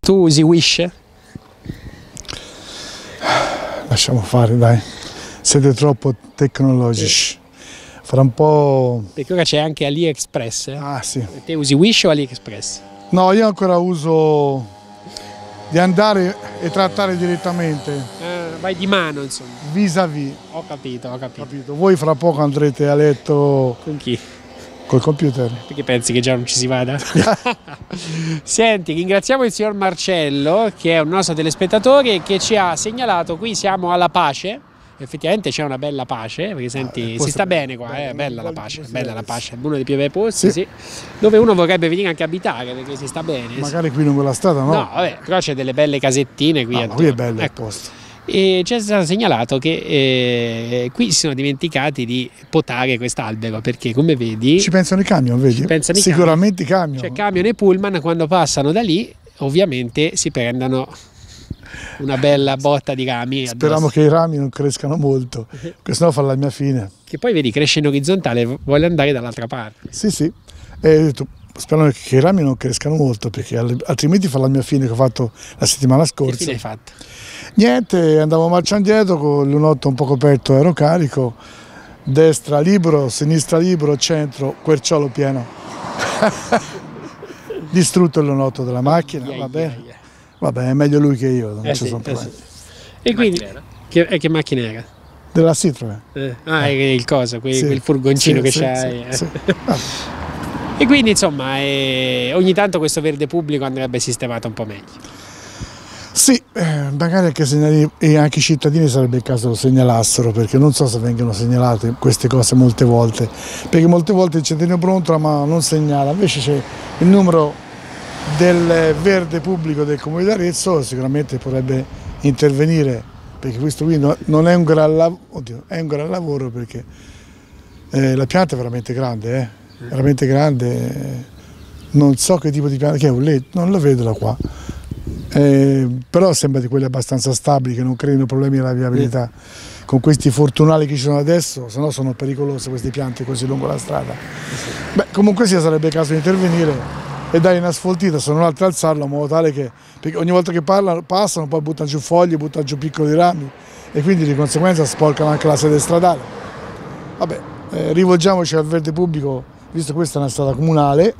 Tu usi Wish? Lasciamo fare, dai. Siete troppo tecnologici. Fra un po'... Perché ora c'è anche AliExpress. Eh? Ah sì. Te usi Wish o AliExpress? No, io ancora uso di andare e trattare direttamente. Eh, vai di mano, insomma. Vis a vis. Ho capito, ho capito. Capito? Voi fra poco andrete a letto Con chi? Col computer. Perché pensi che già non ci si vada? Senti, ringraziamo il signor Marcello, che è un nostro telespettatore, che ci ha segnalato, qui siamo alla pace. Effettivamente c'è una bella pace, perché senti, posto si sta bene qua, è bella la pace, posti bella la pace, uno dei più bei posti, Sì. sì. dove uno vorrebbe venire anche a abitare, perché si sta bene. sì. Magari qui lungo la strada no. No, vabbè, però c'è delle belle casettine qui. No, qui è bello il Ecco. posto. E ci è stato segnalato che eh, qui si sono dimenticati di potare quest'albero perché come vedi Ci pensano i camion, vedi? Pensano Sicuramente i camion. c'è camion e pullman quando passano da lì ovviamente si prendono una bella botta di rami addosso. Speriamo che i rami non crescano molto, perché sennò fa la mia fine. che poi vedi cresce in orizzontale vuole andare dall'altra parte Sì, sì. E ho speriamo che i rami non crescano molto, perché al- altrimenti fa la mia fine che ho fatto la settimana che scorsa. fine hai fatto? Niente, andavo marcia indietro con il lunotto un po' coperto, ero carico, destra libero, sinistra libero, centro, querciolo pieno. Distrutto il lunotto della macchina, Ia, vabbè, ia, ia. vabbè, è meglio lui che io, non Eh ci sì, sono eh problemi. sì. e quindi che, eh, che macchina era? Della Citroen. Eh, ah, è il coso, quel, Sì, quel furgoncino sì, che sì, c'hai. E quindi insomma eh, ogni tanto questo verde pubblico andrebbe sistemato un po' meglio. Sì, eh, magari anche, segnali- anche i cittadini sarebbe il caso lo segnalassero, perché non so se vengono segnalate queste cose molte volte, perché molte volte il cittadino pronto ma non segnala, invece c'è il numero del verde pubblico del Comune di Arezzo, sicuramente potrebbe intervenire, perché questo qui no- non è un gran, lav- oddio, è un gran lavoro perché eh, la pianta è veramente grande, eh, veramente grande, non so che tipo di pianta, che è un letto, non lo vedo da qua. Eh, però sembra di quelli abbastanza stabili che non creino problemi alla viabilità. Con questi fortunali che ci sono adesso, se no sono pericolose queste piante così lungo la strada. Beh, comunque sia sarebbe caso di intervenire e dare una sfoltita, se non altro alzarlo in modo tale che perché ogni volta che parlano, passano poi buttano giù foglie, buttano giù piccoli rami e quindi di conseguenza sporcano anche la sede stradale. Vabbè, eh, rivolgiamoci al verde pubblico, visto che questa è una strada comunale,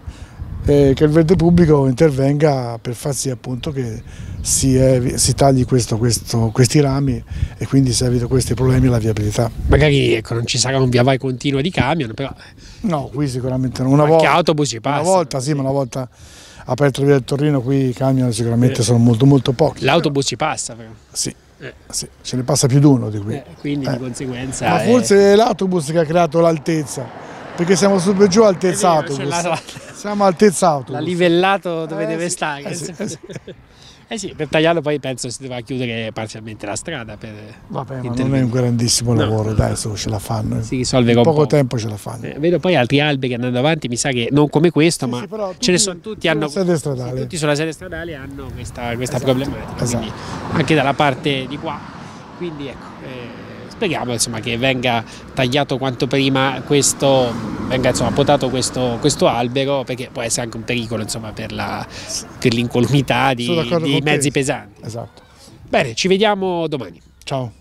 eh, che il verde pubblico intervenga per far sì appunto che si, evi- si tagli questo- questo- questi rami e quindi si evita questi problemi alla viabilità. Magari ecco, non ci sarà un via vai continuo di camion, però No, qui sicuramente non. Una volta, autobus ci passa. una volta sì, ma una volta aperto via del Torino qui i camion sicuramente Eh. sono molto molto pochi. L'autobus ci passa, però. Sì, Eh. sì, ce ne passa più di uno di qui. Eh, quindi Eh. di conseguenza. Ma eh, forse è l'autobus che ha creato l'altezza, perché siamo su per giù è altezza vero, autobus. la- Siamo altezza autobus. l'ha livellato dove Eh, deve sì, stare. eh sì, eh sì. Eh sì, per tagliarlo poi penso si dovrà chiudere parzialmente la strada per Vabbè, ma non è un grandissimo No. lavoro, dai, su, ce la fanno. Si risolve con poco poco. tempo ce la fanno. Eh, vedo poi altri alberi andando avanti, mi sa che non come questo, Sì, ma però ce ne tutti sono tutti hanno sede stradale. tutti sulla sede stradale hanno questa, questa Esatto, problematica, esatto. quindi anche dalla parte di qua. Quindi ecco, eh, speriamo insomma, che venga tagliato quanto prima questo, venga insomma, potato questo, questo albero, perché può essere anche un pericolo insomma, per, la- per l'incolumità di, di con te. mezzi pesanti. Esatto. Bene, ci vediamo domani. Ciao.